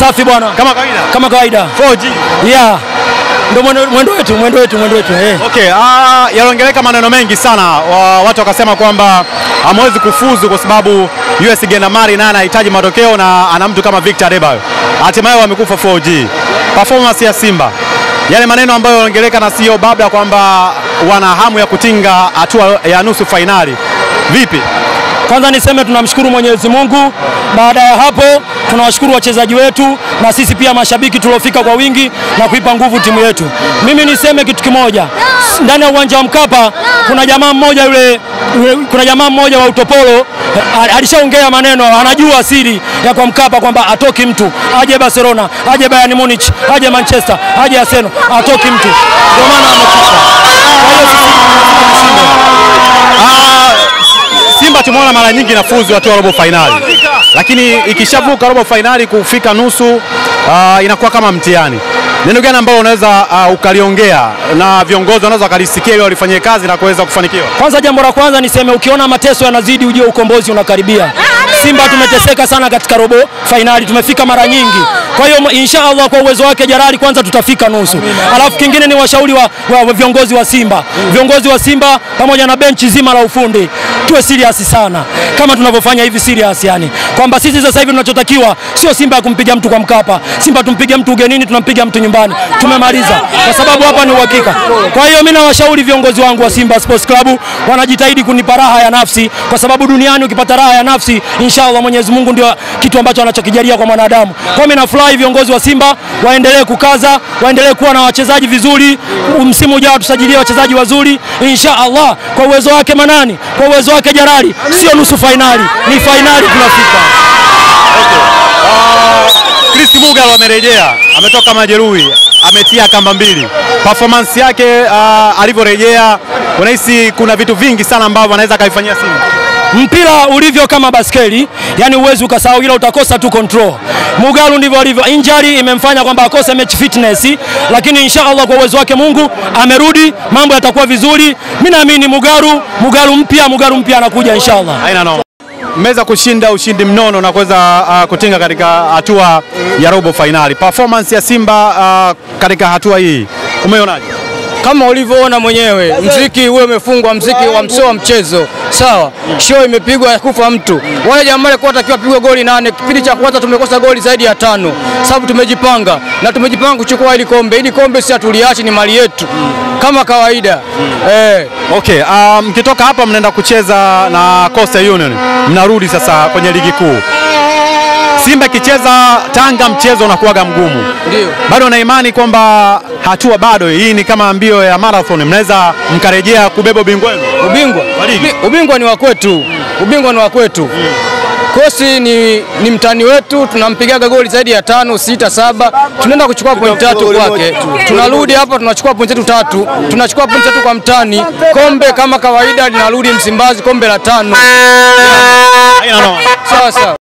Safi bwana, Kama kawaida. kama kawaida. 4G. Yeah, ndio mwendo wetu, mwendo wetu, mwendo wetu eh. Okay, ah, yaliongeleka maneno mengi sana wa, watu wakasema kwamba hamwezi kufuzu kwa sababu US Gendamari naye anahitaji matokeo na ana mtu kama Victor Adebayo. Hatimaye wamekufa 4G. Performance ya Simba, yale maneno ambayo yaliongeleka na CEO Babla kwamba wana hamu ya kutinga hatua ya nusu fainali, vipi? Kwanza niseme tunamshukuru Mwenyezi Mungu. Baada ya hapo, tunawashukuru wachezaji wetu na sisi pia mashabiki tuliofika kwa wingi na kuipa nguvu timu yetu. Mimi niseme kitu kimoja, ndani ya uwanja wa Mkapa kuna jamaa mmoja yule, kuna jamaa mmoja wa utopolo eh, alishaongea maneno, anajua siri ya kwa Mkapa kwamba atoki mtu, aje Barcelona, aje Bayern Munich, aje Manchester, aje Arsenal, atoki mtu, ndio maana amekufa. Simba mara nyingi inafuzu hatua robo fainali, lakini ikishavuka robo fainali kufika nusu uh, inakuwa kama mtihani. Neno gani ambalo unaweza uh, ukaliongea na viongozi wanaweza wakalisikia ili walifanyie kazi na kuweza kufanikiwa? Kwanza jambo la kwanza niseme, ukiona mateso yanazidi, ujue ukombozi unakaribia. Simba tumeteseka sana katika robo fainali, tumefika mara nyingi. Kwa hiyo insha Allah kwa uwezo wake Jalali, kwanza tutafika nusu. Alafu kingine ni washauri wa, wa, wa viongozi wa Simba, viongozi wa Simba pamoja na benchi zima la ufundi, tuwe serious sana kama tunavyofanya hivi serious, yani kwamba sisi sasa hivi tunachotakiwa sio Simba ya kumpiga mtu kwa Mkapa. Simba tumpige mtu ugenini, tunampiga mtu nyumbani, tumemaliza, kwa sababu hapa ni uhakika. Kwa hiyo mimi nawashauri viongozi wangu wa Simba Sports Club wanajitahidi kunipa raha ya nafsi, kwa sababu duniani ukipata raha ya nafsi, inshallah Mwenyezi Mungu ndio kitu ambacho anachokijalia kwa mwanadamu. Kwa mimi nafurahi viongozi wa Simba waendelee kukaza, waendelee kuwa na wachezaji vizuri. Msimu ujao tusajilie wachezaji wazuri insha Allah, kwa uwezo wake Manani, kwa uwezo wake Jarari, sio nusu fainali, ni fainali tunafika. Chris Mugal amerejea, ametoka majeruhi, ametia kamba mbili. Performance yake uh, alivyorejea, unahisi kuna vitu vingi sana ambavyo anaweza akaifanyia Simba. Mpira ulivyo kama baskeli, yani uwezi ukasahau, ila utakosa tu control. Mugalu ndivyo alivyo, injury imemfanya kwamba akose match fitness, lakini inshallah kwa uwezo wake Mungu amerudi, mambo yatakuwa vizuri. Mimi naamini Mugalu, Mugalu mpya, Mugalu mpya anakuja inshallah. Haina no. Mmeweza kushinda ushindi mnono na kuweza uh, kutinga katika hatua ya robo fainali. Performance ya Simba uh, katika hatua hii umeonaje? Kama ulivyoona mwenyewe, mziki huwe umefungwa, mziki wa msio wa mchezo sawa. Show imepigwa ya kufa mtu. Wale jamaa walikuwa watakiwa pigwa goli nane. Kipindi cha kwanza tumekosa goli zaidi ya tano, sababu tumejipanga na tumejipanga kuchukua ili kombe. Hili kombe si hatuliachi, ni mali yetu kama kawaida eh. Okay, mkitoka mkitoka hapa mnaenda kucheza na Coastal Union, mnarudi sasa kwenye ligi kuu. Simba ikicheza Tanga, mchezo unakuwaga mgumu. Ndio. Bado na imani kwamba hatua bado, hii ni kama mbio ya marathon, mnaweza mkarejea kubeba ubingwa wenu. Ubingwa ubingwa ni wa kwetu, ubingwa ni wa kwetu. Kosi ni, ni mtani wetu, tunampigaga goli zaidi ya tano, sita, saba. Tunaenda kuchukua pointi tatu kwake, tunarudi hapa tunachukua pointi zetu tatu, tunachukua pointi tatu kwa mtani. Kombe kama kawaida linarudi Msimbazi, kombe la tano. No. Sawa sawa.